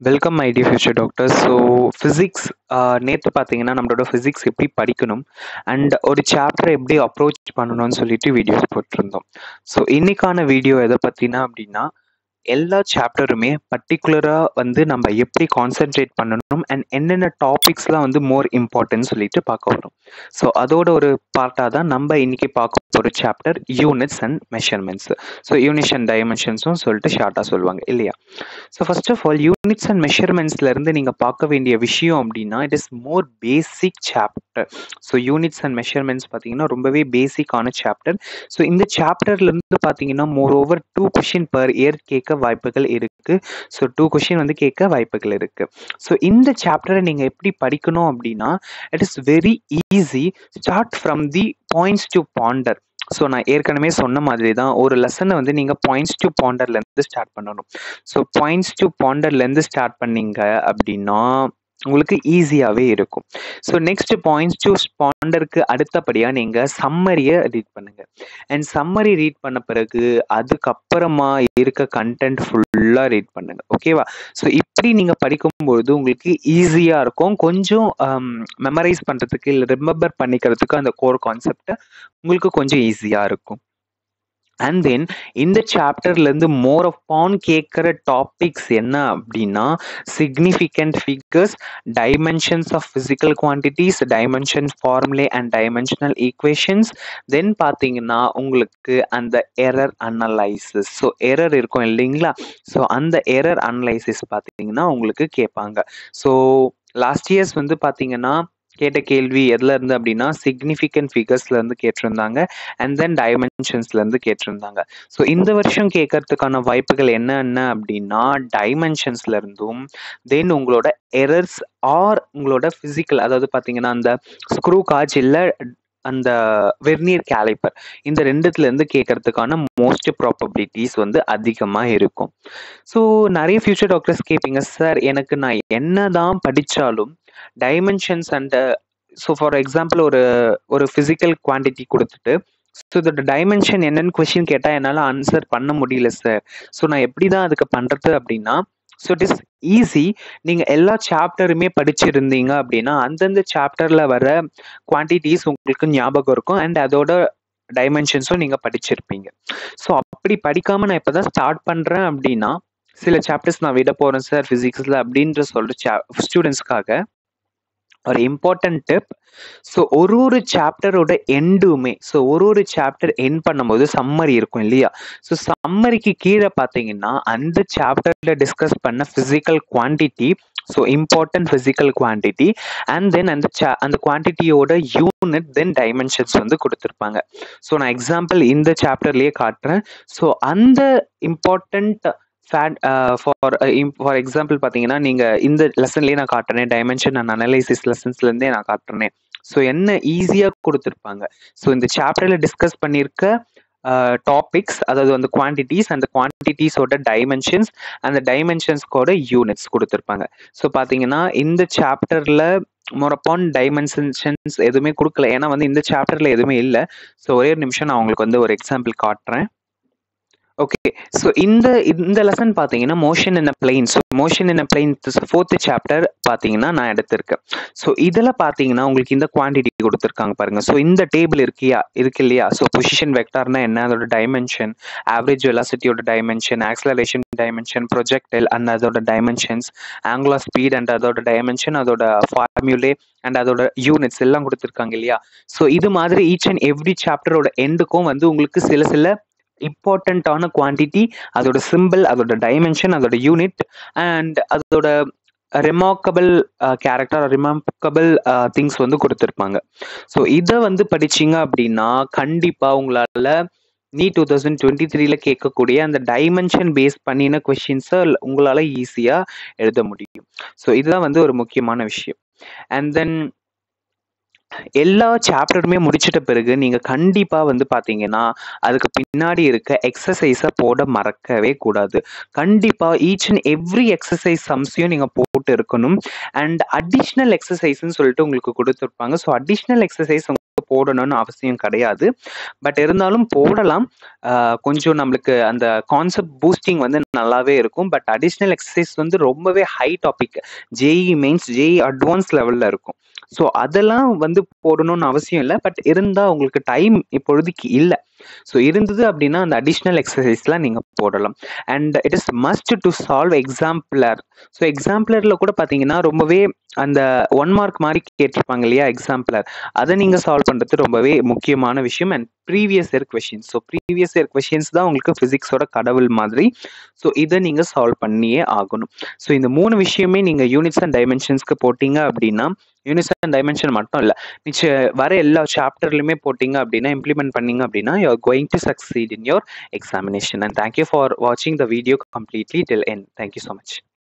Welcome my dear future doctor so physics நேற்று பார்த்தீங்கன்னா நம்மளோட ஃபிசிக்ஸ் எப்படி படிக்கணும் அண்ட் ஒரு சாப்டரை எப்படி அப்ரோச் பண்ணணும்னு சொல்லிட்டு வீடியோஸ் போட்டிருந்தோம். ஸோ இன்னைக்கான வீடியோ எதை பற்றினா அப்படின்னா எல்லா சாப்டருமே பர்டிகுலராக வந்து நம்ம எப்படி கான்சென்ட்ரேட் பண்ணணும் அண்ட் என்னென்ன டாபிக்ஸ்லாம் வந்து மோர் இம்பார்ட்டன்ட் சொல்லிட்டு பார்க்க வரும் ஸோ அதோட ஒரு பார்ட்டாக தான் நம்ம இன்னைக்கு பார்க்க போகிற chapter units and measurements so units and டைமென்ஷன்ஸும் சொல்லிட்டு ஷார்ட்டாக சொல்லுவாங்க இல்லையா? So first of all units and மெஷர்மெண்ட்ஸ்லேருந்து நீங்கள் பார்க்க வேண்டிய விஷயம் அப்படின்னா it is more basic chapter so units and measurements பார்த்தீங்கன்னா ரொம்பவே பேசிக்கான சாப்டர் ஸோ இந்த சாப்டர்லேருந்து பார்த்தீங்கன்னா moreover two question per year கேட்க வாய்ப்புகள் இருக்குது ஸோ டூ கொஷின் வந்து கேட்க வாய்ப்புகள் இருக்குது ஸோ இந்த சாப்டரை நீங்கள் எப்படி படிக்கணும் அப்படின்னா it is very easy start from the points to ponder so நான் ஏற்கனவே சொன்ன மாதிரி தான் ஒரு லெசனை வந்து நீங்கள் பாயிண்ட்ஸ் டு பாண்டர்லேருந்து ஸ்டார்ட் பண்ணணும். ஸோ பாயிண்ட்ஸ் டு பாண்டர்லேருந்து ஸ்டார்ட் பண்ணீங்க அப்படின்னா உங்களுக்கு ஈஸியாகவே இருக்கும். ஸோ நெக்ஸ்ட் பாயிண்ட்ஸ் டு ஸ்பாண்டருக்கு அடுத்தபடியாக நீங்கள் சம்மரியை ரீட் பண்ணுங்கள் அண்ட் சம்மரி ரீட் பண்ண பிறகு அதுக்கப்புறமா இருக்க கண்டென்ட் ஃபுல்லாக ரீட் பண்ணுங்கள் ஓகேவா ஸோ இப்படி நீங்கள் படிக்கும்பொழுது உங்களுக்கு ஈஸியாக இருக்கும். கொஞ்சம் um, மெமரைஸ் பண்ணுறதுக்கு இல்லை ரிமெம்பர் பண்ணிக்கிறதுக்கு அந்த கோர் கான்செப்டை உங்களுக்கு கொஞ்சம் ஈஸியாக இருக்கும். அண்ட் தென் இந்த சாப்டர்லேருந்து மோர் ஆஃப் பான் கேட்குற டாபிக்ஸ் என்ன அப்படின்னா significant figures dimensions of physical quantities dimension formulae and dimensional equations then பார்த்தீங்கன்னா உங்களுக்கு அந்த எரர் அனலைசிஸ் ஸோ எரர் இருக்கும் இல்லைங்களா? ஸோ அந்த எரர் அனலைசிஸ் பார்த்தீங்கன்னா உங்களுக்கு கேட்பாங்க ஸோ லாஸ்ட் இயர்ஸ் வந்து பார்த்தீங்கன்னா கேட்ட கேள்வி எதுல இருந்து அப்படின்னா சிக்னிஃபிகன்ட் ஃபிகர்ஸ்ல இருந்து கேட்டிருந்தாங்க. அண்ட் தென் டைமென்ஷன்ஸ்ல இருந்து கேட்டிருந்தாங்க. ஸோ இந்த வருஷம் கேட்கறதுக்கான வாய்ப்புகள் என்னென்ன அப்படின்னா டைமென்ஷன்ஸ்ல இருந்தும் தென் உங்களோட எரர்ஸ் ஆர் உங்களோட பிசிக்கல் அதாவது பார்த்தீங்கன்னா அந்த ஸ்க்ரூ காஜ் இல்லை அந்த வெர்னியர் கேலிப்பர் இந்த ரெண்டுத்துல இருந்து கேட்கறதுக்கான மோஸ்ட் ப்ராபபிலிட்டிஸ் வந்து அதிகமாக இருக்கும். ஸோ நிறைய ஃபியூச்சர் டாக்டர்ஸ் கேட்பீங்க சார் எனக்கு நான் என்ன தான் படித்தாலும் dimensions and so for example ஒரு ஒரு ஃபிசிக்கல் குவான்டிட்டி கொடுத்துட்டு ஸோ இதோட டைமென்ஷன் என்னன்னு கொஷின் கேட்டால் என்னால் ஆன்சர் பண்ண முடியல சார் ஸோ நான் எப்படி தான் அதுக்கு பண்ணுறது அப்படின்னா ஸோ இட் இஸ் ஈஸி நீங்கள் எல்லா சாப்டருமே படிச்சிருந்தீங்க அப்படின்னா அந்தந்த சாப்டரில் வர குவான்டிட்டிஸ் உங்களுக்கு ஞாபகம் இருக்கும். அண்ட் அதோட டைமென்ஷன்ஸும் நீங்கள் படிச்சிருப்பீங்க. ஸோ அப்படி படிக்காமல் நான் இப்போ தான் ஸ்டார்ட் பண்ணுறேன் அப்படின்னா சில சாப்டர்ஸ் நான் விட போகிறேன் சார் ஃபிசிக்ஸில் அப்படின்ற சொல்கிற சா ஸ்டூடெண்ட்ஸ்க்காக ஒரு இம்பார்ட்டன்ட் டிப் ஸோ ஒரு ஒரு சாப்டரோட எண்டுமே ஸோ ஒரு ஒரு சாப்டர் எண்ட் பண்ணும்போது சம்மரி இருக்கும் இல்லையா? ஸோ சம்மரிக்கு கீழே பார்த்தீங்கன்னா அந்த சாப்டரில் டிஸ்கஸ் பண்ண physical quantity so important physical quantity and then அந்த சா அந்த குவான்டிட்டியோட யூனிட் தென் டைமென்ஷன்ஸ் வந்து கொடுத்துருப்பாங்க. ஸோ நான் எக்ஸாம்பிள் இந்த சாப்டர்லேயே காட்டுறேன். ஸோ அந்த important fact for uh, for example uh, பார்த்தீங்கன்னா நீங்கள் இந்த லெசன்லேயே நான் காட்டுறேன். டைமென்ஷன் அண்ட் அனலைசிஸ் லெசன்ஸ்லேருந்தே நான் காட்டுறேன். ஸோ என்ன ஈஸியாக கொடுத்துருப்பாங்க? ஸோ இந்த சாப்டரில் டிஸ்கஸ் பண்ணியிருக்க டாபிக்ஸ் அதாவது அந்த குவான்டிட்டிஸ் அந்த குவான்டிட்டிஸோட டைமென்ஷன்ஸ் அந்த டைமென்ஷன்ஸ்கோட யூனிட்ஸ் கொடுத்துருப்பாங்க. ஸோ பார்த்தீங்கன்னா இந்த சாப்டரில் மொரப்பான் டைமென்ஷன்ஸ் எதுவுமே கொடுக்கல. ஏன்னா வந்து இந்த சாப்டரில் எதுவுமே இல்லை. ஸோ ஒரே ஒரு நிமிஷம் நான் உங்களுக்கு வந்து ஒரு எக்ஸாம்பிள் காட்டுறேன். ஓகே ஸோ இந்த இந்த லெசன் பார்த்தீங்கன்னா motion in a plane so motion in a plane fourth chapter பார்த்தீங்கன்னா நான் எடுத்திருக்கேன். ஸோ இதில் பார்த்தீங்கன்னா உங்களுக்கு இந்த குவான்டிட்டி கொடுத்துருக்காங்க பாருங்க. ஸோ இந்த டேபிள் இருக்கியா இருக்கு இல்லையா? ஸோ பொசிஷன் வெக்டார்னா என்ன? அதோட dimension average வெலாசிட்டியோட dimension acceleration dimension projectile and அதோட டைமென்ஷன்ஸ் ஆங்குலா ஸ்பீட் அண்ட் அதோட டைமென்ஷன் அதோட ஃபார்முலே அண்ட் அதோட யூனிட்ஸ் எல்லாம் கொடுத்துருக்காங்க இல்லையா? ஸோ இது மாதிரி ஈச் அண்ட் எவ்ரி சாப்டரோட எண்டுக்கும் வந்து உங்களுக்கு சில சில இம்பார்ட்டண்ட்டான குவான்டிட்டி அதோட சிம்பிள் அதோட டைமென்ஷன் அதோட யூனிட் அண்ட் அதோட ரிமார்க்கபிள் கேரக்டர் ரிமார்க்கபிள் திங்ஸ் வந்து கொடுத்துருப்பாங்க. ஸோ இதை வந்து படிச்சிங்க அப்படின்னா கண்டிப்பாக உங்களால் நீ டூ தௌசண்ட் டுவெண்ட்டி த்ரீல கேட்கக்கூடிய அந்த டைமென்ஷன் பேஸ் பண்ணின கொஷின்ஸை உங்களால் ஈஸியாக எழுத முடியும். ஸோ இதுதான் வந்து ஒரு முக்கியமான விஷயம். அண்ட் தென் எல்லா சாப்டருமே முடிச்சிட்ட பிறகு நீங்கள் கண்டிப்பாக வந்து பார்த்தீங்கன்னா அதுக்கு பின்னாடி இருக்க எக்ஸசைஸை போட மறக்கவே கூடாது. கண்டிப்பாக ஈச் அண்ட் எவ்ரி எக்ஸசைஸ் சம்ஸையும் நீங்கள் போட்டு இருக்கணும். அண்ட் அடிஷ்னல் எக்ஸசைஸ்ன்னு சொல்லிட்டு உங்களுக்கு கொடுத்துருப்பாங்க. ஸோ அடிஷ்னல் எக்ஸசைஸ் உங்களுக்கு போடணும்னு அவசியம் கிடையாது. பட் இருந்தாலும் போடலாம். கொஞ்சம் நம்மளுக்கு அந்த கான்செப்ட் பூஸ்டிங் வந்து நல்லாவே இருக்கும். பட் அடிஷ்னல் எக்ஸசைஸ் வந்து ரொம்பவே high topic JEE mains JEE advance லெவலில் இருக்கும். ஸோ அதெல்லாம் வந்து போடணும்னு அவசியம் இல்லை. பட் இருந்தால் உங்களுக்கு டைம் இப்பொழுதுக்கு இல்லை. ஸோ இருந்தது அப்படின்னா அந்த அடிஷ்னல் எக்ஸசைஸ்லாம் நீங்கள் போடலாம். And it is must to solve exemplar so எக்ஸாம்பிளரில் கூட பார்த்தீங்கன்னா ரொம்பவே அந்த ஒன் மார்க் மாதிரி கேட்டிருப்பாங்க இல்லையா எக்ஸாம்பிளர் அதை நீங்கள் சால்வ் பண்ணுறது ரொம்பவே முக்கியமான விஷயம். And previous year questions so previous year questions தான் உங்களுக்கு ஃபிசிக்ஸோட கடவுள் மாதிரி. ஸோ இதை நீங்கள் சால்வ் பண்ணியே ஆகணும். ஸோ இந்த மூணு விஷயமே நீங்கள் யூனிட்ஸ் அண்ட் டைமென்ஷன்ஸ்க்கு போட்டிங்க அப்படின்னா யூனிசன் டைமென்ஷன் மட்டும் இல்லை. மிச்ச வர எல்லா சாப்டர்லையுமே போட்டிங்க அப்படின்னா இம்ப்ளிமெண்ட் பண்ணீங்க அப்படின்னா you are going to succeed in your examination and thank you for வாட்சிங் the video completely till end thank you so much